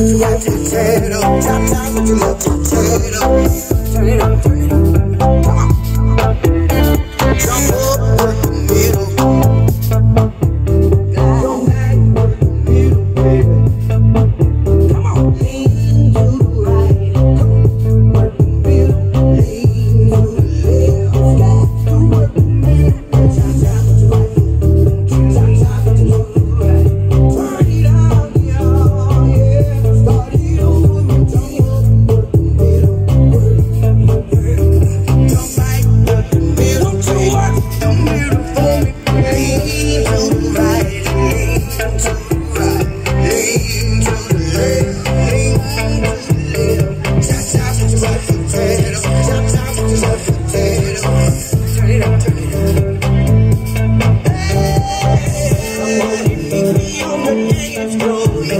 came apart. Now he came apart. Now he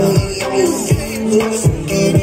came apart.